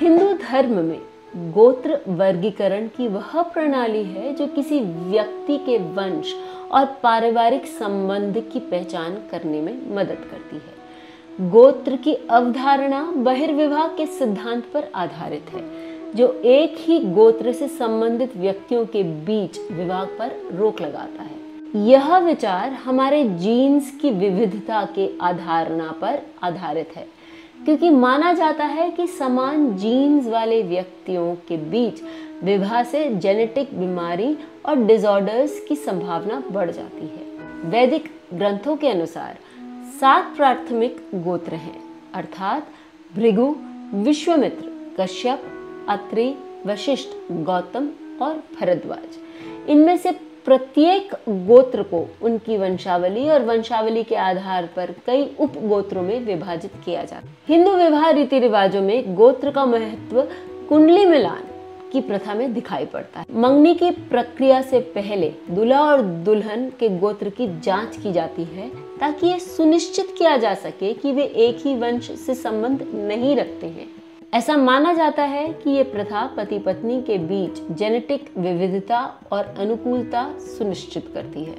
हिंदू धर्म में गोत्र वर्गीकरण की वह प्रणाली है जो किसी व्यक्ति के वंश और पारिवारिक संबंध की पहचान करने में मदद करती है। गोत्र की अवधारणा बहिर्विवाह के सिद्धांत पर आधारित है, जो एक ही गोत्र से संबंधित व्यक्तियों के बीच विवाह पर रोक लगाता है। यह विचार हमारे जीन्स की विविधता के आधारणा पर आधारित है। क्योंकि माना जाता है कि समान जीन्स वाले व्यक्तियों के बीच विवाह से जेनेटिक बीमारी और डिसऑर्डर्स की संभावना बढ़ जाती है। वैदिक ग्रंथों के अनुसार सात प्राथमिक गोत्र हैं, अर्थात भृगु, विश्वमित्र, कश्यप, अत्रि, वशिष्ठ, गौतम और भरद्वाज। इनमें से प्रत्येक गोत्र को उनकी वंशावली और वंशावली के आधार पर कई उप गोत्रों में विभाजित किया जाता है। हिंदू विवाह रीति रिवाजों में गोत्र का महत्व कुंडली मिलान की प्रथा में दिखाई पड़ता है। मंगनी की प्रक्रिया से पहले दूल्हा और दुल्हन के गोत्र की जाँच की जाती है ताकि ये सुनिश्चित किया जा सके कि वे एक ही वंश से संबंध नहीं रखते हैं। ऐसा माना जाता है कि ये प्रथा पति पत्नी के बीच जेनेटिक विविधता और अनुकूलता सुनिश्चित करती है।